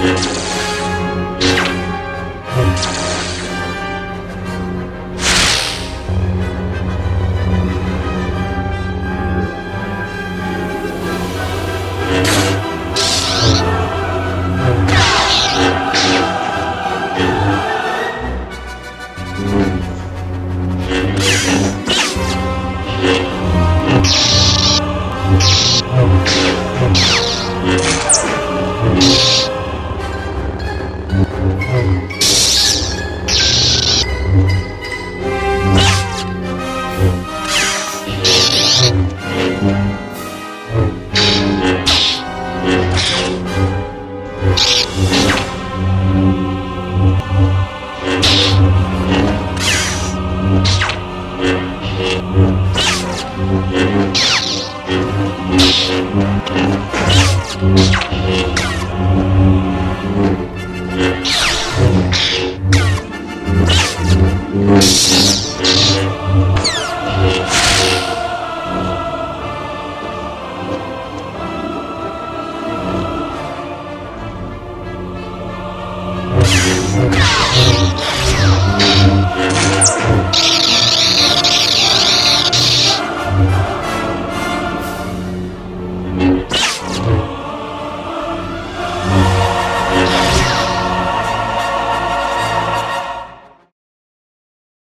Yeah. Música